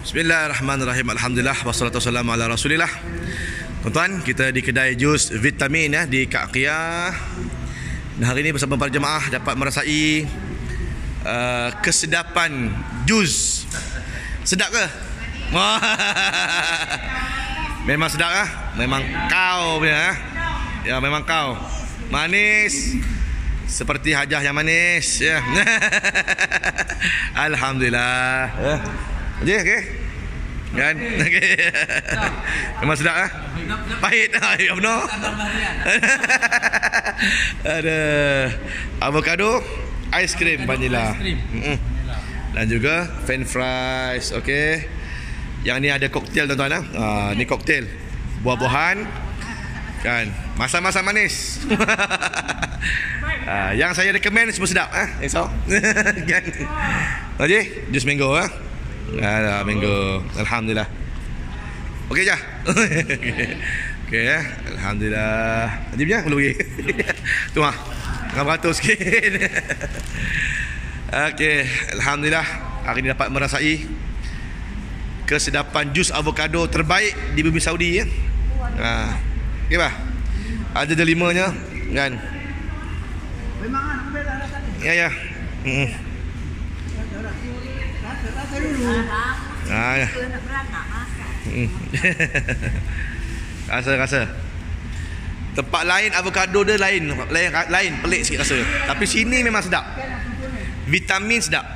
Bismillahirrahmanirrahim. Alhamdulillah wassalatu wassalamu ala Rasulillah. Tuan-tuan, kita di kedai jus vitamin ya di Kak Qiyah. Dan hari ini bersama para jemaah dapat merasai uh, kesedapan jus. Sedap ke? Memang sedap ah. Memang kau punya ah. Ya, memang kau. Manis. Seperti hajah yang manis ya. Alhamdulillah. Ya. Okey, okey. Kan? Okey. Memang sedap ah. Pahit. Ya benar. Ada avocado, aiskrim vanilla. Mm-mm. Dan juga french fries, okey. Yang ni ada koktail tuan-tuan ah. Ah, ni koktail. Buah-buahan. Kan? Masa-masa manis. ah, yang saya recommend semua sedap ah. Eh, so. kan? Okey, jus mango ah. Ada mango. Alhamdulillah. Okey je. Okey ya. Alhamdulillah. Nanti punya belum lagi. tu ah. Dengan beratus sikit. Okey, alhamdulillah hari ini dapat merasai kesedapan jus avocado terbaik di bumi Saudi ya. Ha. Okey bah. Ada delimanya kan. Memang beda rasa ni. Ya ya. Hmm. Rasa dulu. Ah ya. Hmm. rasa rasa. Tempat lain avocado dia lain, lain lain pelik sikit rasa. Tapi sini memang sedap. Vitamin sedap.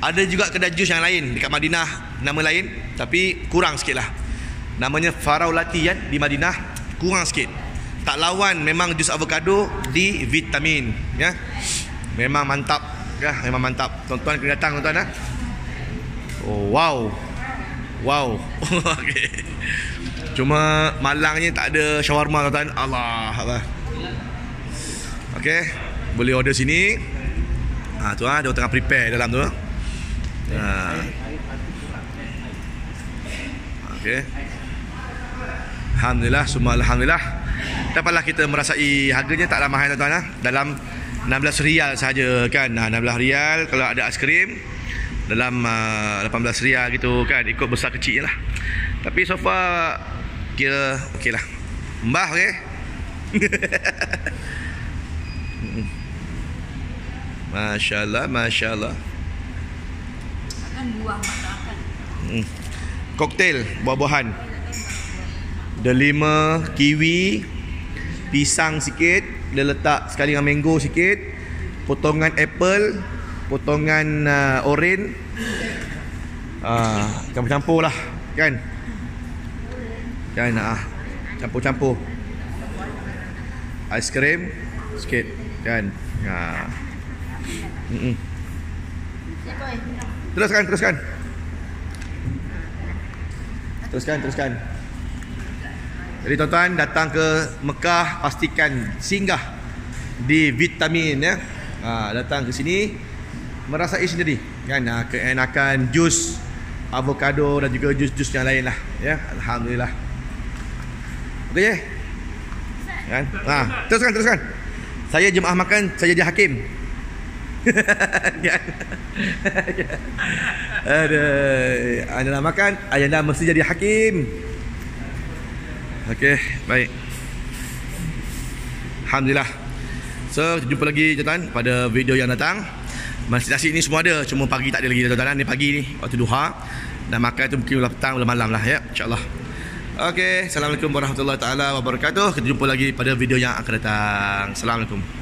Ada juga kedai jus yang lain dekat Madinah nama lain tapi kurang sikit lah. Namanya Faraulati kan di Madinah kurang sikit. Tak lawan memang jus avocado di vitamin ya. Memang mantap ya, memang mantap. Tuan-tuan kena datang tuan-tuan ah. Oh wow. Wow. Okey. Cuma malangnya tak ada shawarma tuan-tuan. Allah. Okey. Boleh order sini. Ha tu ah, dia tengah prepare dalam tu. Ha. Okey. Alhamdulillah, semua alhamdulillah. Dapatlah kita merasai harganya taklah mahal tuan-tuan ah. Dalam 16 rial saja kan. Ha, 16 rial kalau ada aiskrim dalam uh, 18 rial gitu kan ikut besar kecil je lah. Tapi so far kira okey lah. Mbah okey? Masya Allah, Masya Allah Akan buah makan. hmm. Koktail, buah-buahan. Delima, kiwi Pisang sikit Dia letak sekali dengan mango sikit Potongan apple Potongan uh, oren. Uh, Campur-campur lah Kan? Kan ah, Campur-campur. Aiskrim Sikit Kan? Uh. Mm-mm. Teruskan, teruskan. Teruskan, teruskan. Jadi tuan-tuan datang ke Mekah pastikan singgah di vitamin ya. Ha, datang ke sini merasai sendiri kan ha, keenakan jus avocado dan juga jus-jus yang lain lah ya. Alhamdulillah. Okey ya. Kan? Ha, teruskan teruskan. Saya jemaah makan, saya jadi hakim. Kan? Ada anda nak makan, anda mesti jadi hakim. Okey, baik. Alhamdulillah. So, jumpa lagi tuan pada video yang datang. Nasi-nasi ni semua ada, cuma pagi tak ada lagi tuan-tuan. Ni pagi ni waktu duha. Dan makan tu mungkin petang atau malam lah ya, insya-Allah. Okey, Assalamualaikum warahmatullahi taala wabarakatuh. Kita jumpa lagi pada video yang akan datang. Assalamualaikum.